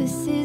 This is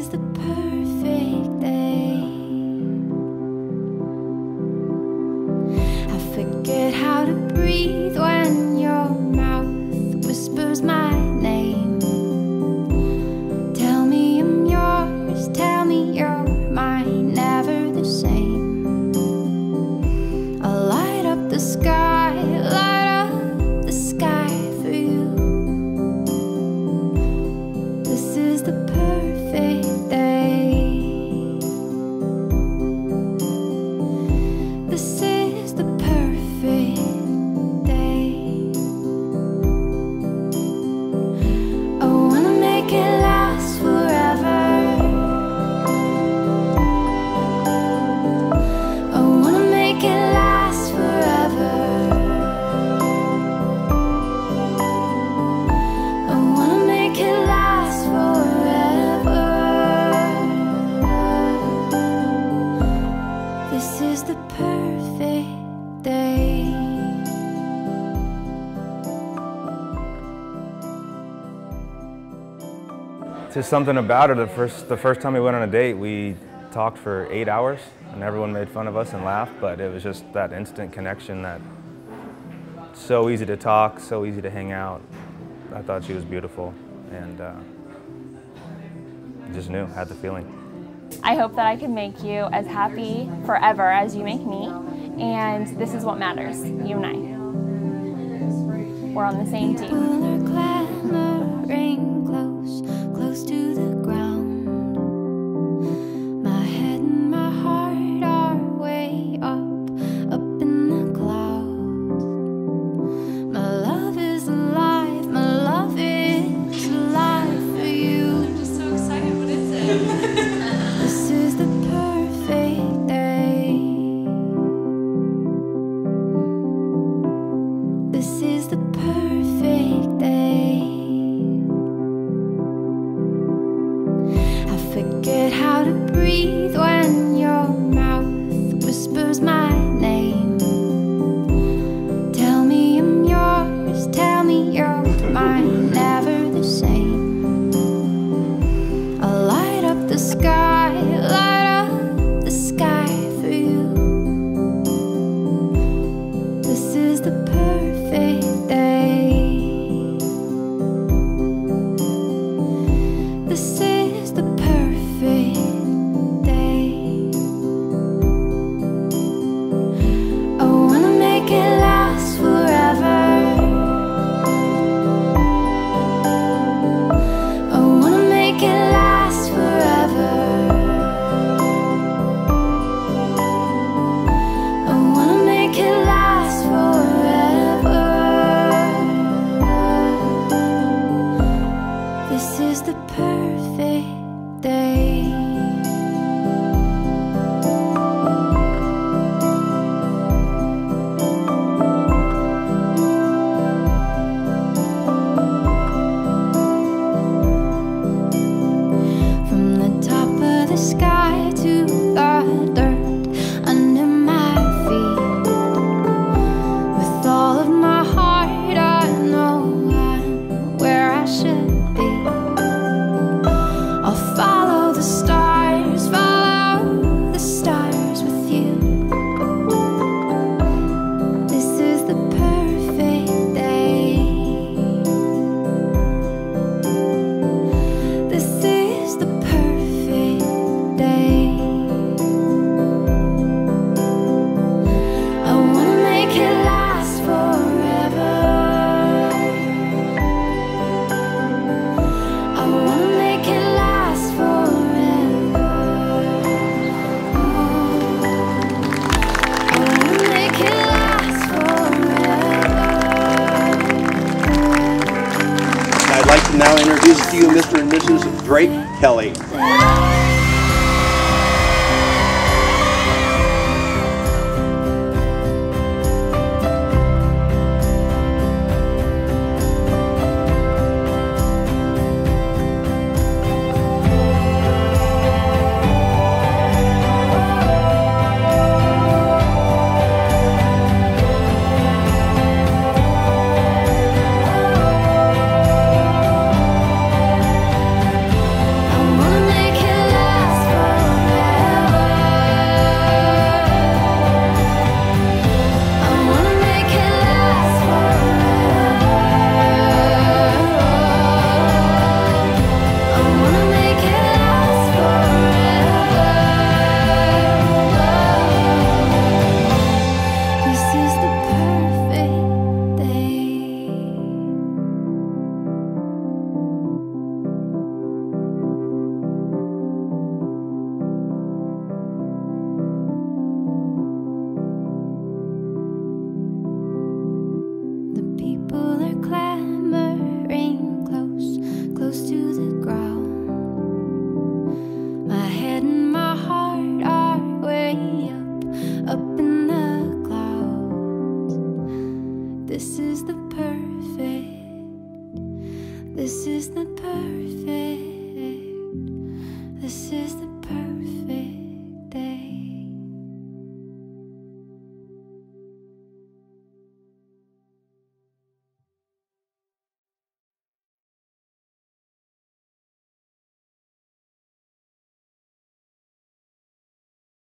perfect day. Just something about it. The first, the first time we went on a date, we talked for eight hours, and everyone made fun of us and laughed. But it was just that instant connection that so easy to talk, so easy to hang out. I thought she was beautiful, and uh, just knew, had the feeling. I hope that I can make you as happy forever as you make me, and this is what matters, you and I. We're on the same team. introduces to you Mr. and Mrs. Drake Kelly. This is the perfect. This is the perfect.